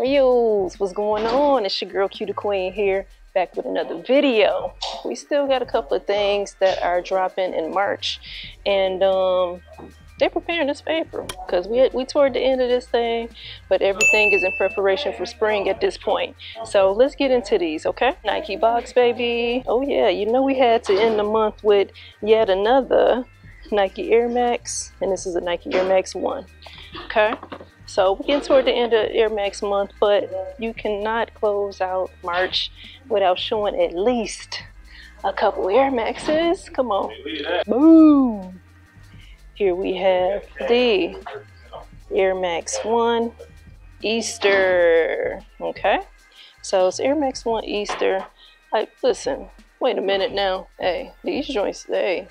Royals, what's going on? It's your girl QdaQueen here, back with another video. We still got a couple of things that are dropping in March, and um, they're preparing us for April because we we toward the end of this thing, but everything is in preparation for spring at this point. So let's get into these, okay? Nike box, baby. Oh yeah, you know we had to end the month with yet another Nike Air Max, and this is a Nike Air Max One. Okay. So we're getting toward the end of Air Max month, but you cannot close out March without showing at least a couple Air Maxes. Come on. Boom. Here we have the Air Max 1 Easter. Okay. So it's Air Max 1 Easter. Like, listen, wait a minute now. Hey, these joints, hey,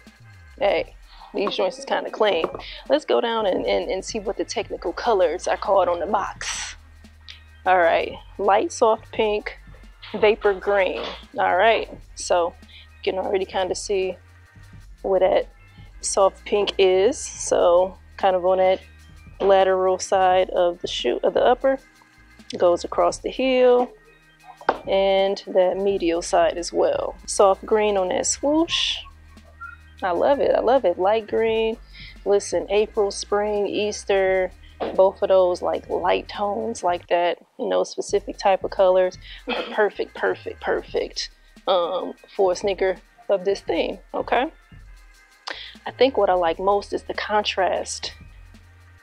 hey, these joints is kind of clean. Let's go down and, and, and see what the technical colors are called on the box. All right, light soft pink, vapor green. All right, so you can already kind of see where that soft pink is. So kind of on that lateral side of the shoe of the upper, goes across the heel, and that medial side as well. Soft green on that swoosh I love it. I love it. Light green. Listen, April, spring, Easter, both of those like light tones like that, you know, specific type of colors are perfect, perfect, perfect um, for a sneaker of this theme, okay? I think what I like most is the contrast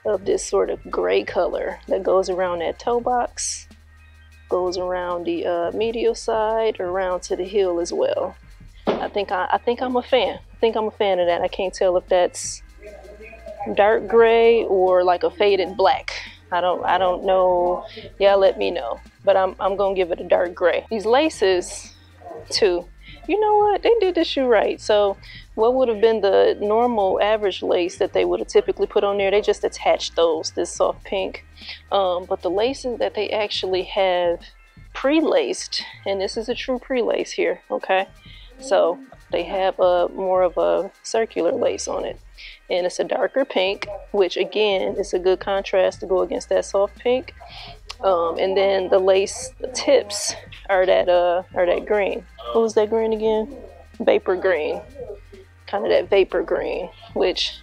of this sort of gray color that goes around that toe box, goes around the uh, medial side, around to the heel as well. I think I, I think I'm a fan. I think I'm a fan of that. I can't tell if that's dark gray or like a faded black. I don't I don't know. Yeah, let me know. But I'm I'm gonna give it a dark gray. These laces too. You know what? They did the shoe right. So what would have been the normal average lace that they would have typically put on there? They just attached those, this soft pink. Um, but the laces that they actually have pre-laced, and this is a true pre-lace here, okay? So they have a more of a circular lace on it. And it's a darker pink, which again is a good contrast to go against that soft pink. Um, and then the lace tips are that uh are that green. What was that green again? Vapor green. Kind of that vapor green, which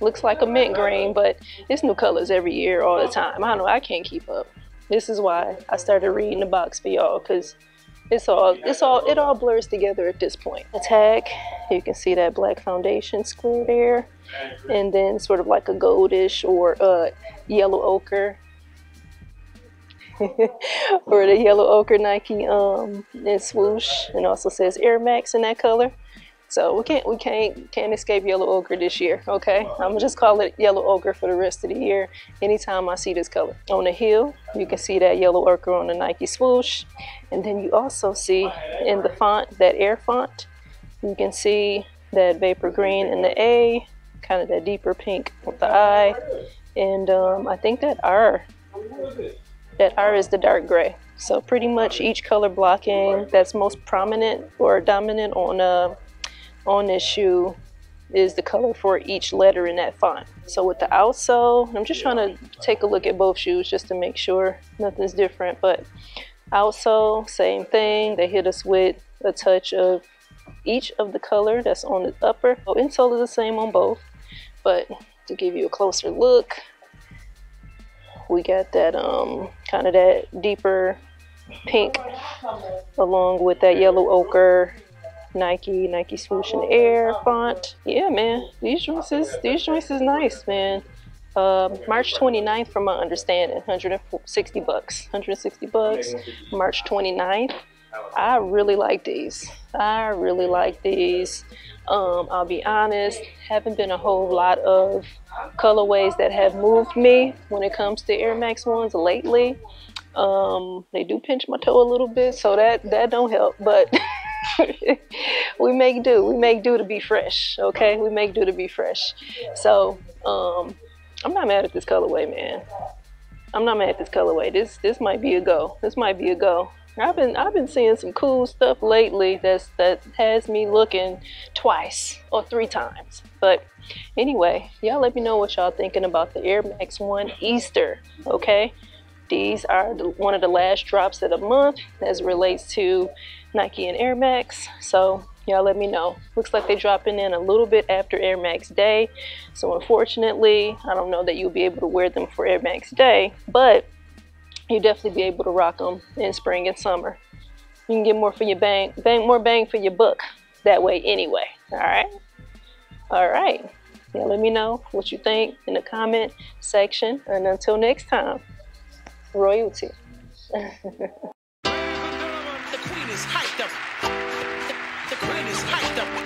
looks like a mint green, but it's new colors every year all the time. I don't know, I can't keep up. This is why I started reading the box for y'all, because it's all it's all it all blurs together at this point. Tag you can see that black foundation square there. And then sort of like a goldish or a yellow ochre. Or the yellow ochre nike um and swoosh and also says air max in that color so we can't we can't can't escape yellow ochre this year, okay? I'm gonna just call it yellow ochre for the rest of the year. Anytime I see this color. On the heel, you can see that yellow ochre on the Nike swoosh. And then you also see in the font, that air font, you can see that vapor green in the A, kind of that deeper pink with the I. And um, I think that R, that R is the dark gray. So pretty much each color blocking that's most prominent or dominant on uh, on this shoe is the color for each letter in that font. So with the outsole, I'm just trying to take a look at both shoes just to make sure nothing's different. But outsole, same thing. They hit us with a touch of each of the color that's on the upper. So insole is the same on both. But to give you a closer look, we got that um kind of that deeper pink along with that yellow ochre Nike, Nike Swoosh and Air font. Yeah, man, these joints is, these joints is nice, man. Uh, March 29th, from my understanding, 160 bucks. 160 bucks. March 29th. I really like these. I really like these. Um, I'll be honest, haven't been a whole lot of colorways that have moved me when it comes to Air Max ones lately. Um, they do pinch my toe a little bit, so that that don't help. But we make do. We make do to be fresh. Okay, we make do to be fresh. So um, I'm not mad at this colorway, man. I'm not mad at this colorway. This this might be a go. This might be a go. I've been I've been seeing some cool stuff lately that's that has me looking twice or three times. But anyway, y'all let me know what y'all thinking about the Air Max One Easter. Okay, These are the, one of the last drops of the month as relates to Nike and Air Max. So y'all let me know. Looks like they're dropping in a little bit after Air Max Day. So unfortunately, I don't know that you'll be able to wear them for Air Max Day, but you'll definitely be able to rock them in spring and summer. You can get more for your bang, bang more bang for your buck that way anyway. All right. All right. Yeah, let me know what you think in the comment section. And until next time, royalty. the hyped up. The queen is hyped up.